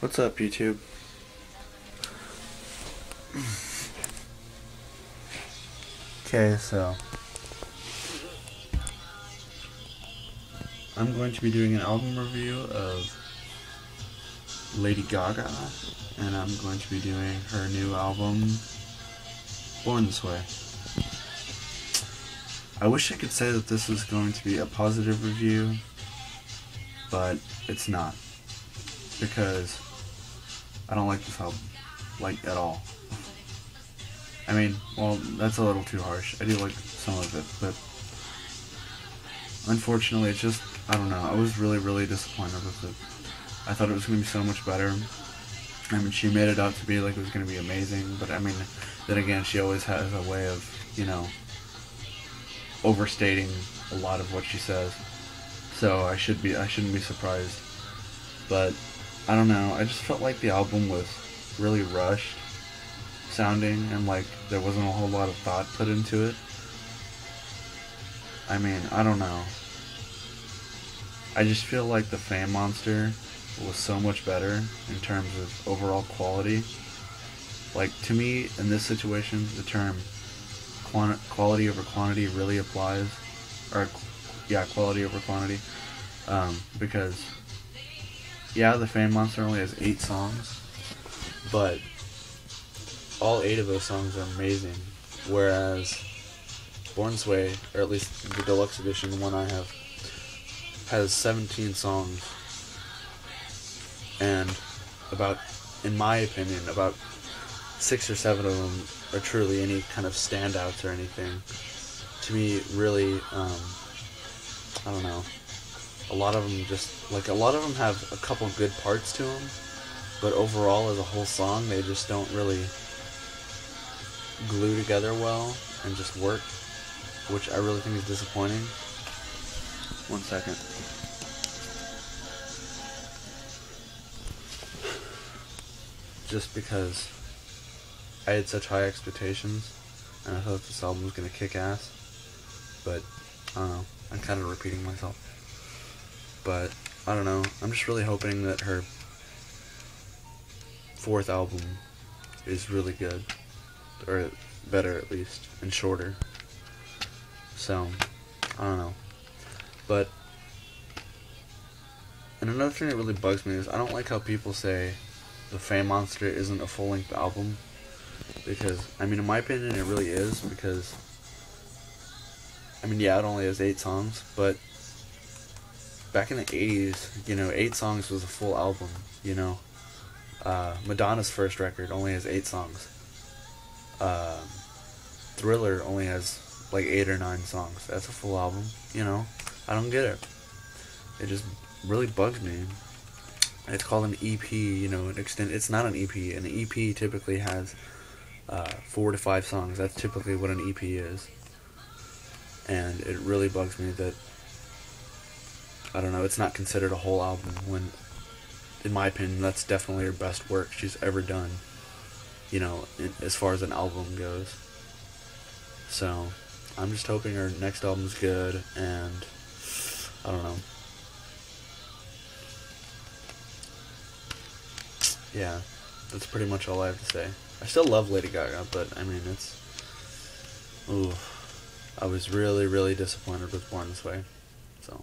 What's up, YouTube? Okay, so I'm going to be doing an album review of Lady Gaga, and I'm going to be doing her new album, Born This Way. I wish I could say that this was going to be a positive review, but it's not. Because I don't like this album. Like, at all. I mean, well, that's a little too harsh. I do like some of it, but unfortunately, it's just, I don't know. I was really, really disappointed with it. I thought it was going to be so much better. I mean, she made it out to be like it was going to be amazing, but I mean, then again, she always has a way of, you know, overstating a lot of what she says. So I should be, I shouldn't be surprised. But I don't know. I just felt like the album was really rushed sounding and like there wasn't a whole lot of thought put into it. I mean, I don't know. I just feel like the Fame Monster was so much better in terms of overall quality. Like to me, in this situation, the term quanti- quality over quantity really applies, or yeah, quality over quantity, um, because yeah, the Fame Monster only has eight songs, but all eight of those songs are amazing. Whereas Born Sway, or at least the deluxe edition, the one I have, has 17 songs. And about, in my opinion, about six or seven of them are truly any kind of standouts or anything. To me, really, um, I don't know. A lot of them just, like, a lot of them have a couple good parts to them, but overall, as a whole song, they just don't really glue together well and just work, which I really think is disappointing. One second. Just because I had such high expectations and I thought this album was gonna kick ass, but I don't know. I'm kind of repeating myself. But I don't know. I'm just really hoping that her fourth album is really good or better at least, and shorter. So, I don't know. But, and another thing that really bugs me is I don't like how people say the Fame Monster isn't a full length album. Because, I mean, in my opinion, it really is. Because, I mean, yeah, it only has eight songs, but back in the 80s, you know, eight songs was a full album, you know. Uh, Madonna's first record only has eight songs uh, Thriller only has like eight or nine songs. That's a full album, you know. I don't get it. It just really bugs me. It's called an EP, you know, an extent. It's not an EP. An EP typically has uh, four to five songs. That's typically what an EP is. And it really bugs me that I don't know. It's not considered a whole album when, in my opinion, that's definitely her best work she's ever done you know, as far as an album goes. So, I'm just hoping her next album's good, and I don't know. Yeah, that's pretty much all I have to say. I still love Lady Gaga, but I mean, it's. Ooh. I was really, really disappointed with Born This Way. So.